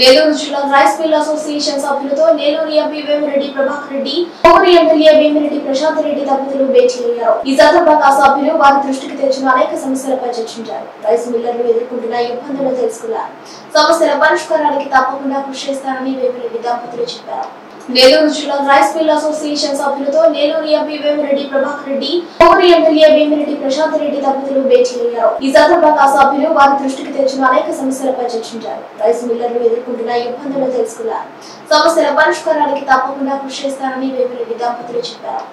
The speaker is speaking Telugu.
నెల్లూరు జిల్లా రైస్ మిల్ అసోసియేషన్ సభ్యులతో నెల్లూరు ఎంపీ వేమిరెడ్డి ప్రభాకర్ రెడ్డి పౌరు ఎమ్మెల్యే వేమిరెడ్డి ప్రశాంత్ రెడ్డి దంపతులు భేటీ అయ్యారు. ఈ సందర్భంగా సభ్యులు వారి దృష్టికి తెచ్చిన అనేక సమస్యలపై చర్చించారు రైస్ మిల్లర్లు ఎదుర్కొంటున్న ఇబ్బందులు తెలుసుకున్నారు. సమస్యల పరిష్కారానికి తప్పకుండా కృషి చేస్తారని వేమిరెడ్డి దంపతులు చెప్పారు. నెల్లూరు జిల్లా రైస్ మిల్ అసోసియేషన్ సభ్యులతో నెల్లూరు ఎంపీ వేమిరెడ్డి ప్రభాకర్ రెడ్డి పౌరు ఎమ్మెల్యే వేమిరెడ్డి ప్రశాంత్ రెడ్డి దంపతులు భేటీ అయ్యారు ఈ సందర్భంగా సభ్యులు వారి దృష్టికి తెచ్చిన అనేక సమస్యలపై చర్చించారు రైస్ మిల్లర్లు ఎదుర్కొంటున్న ఇబ్బందులు తెలుసుకున్నారు. సమస్యల పరిష్కారానికి తప్పకుండా కృషి చేస్తారని వేమిరెడ్డి దంపతులు చెప్పారు.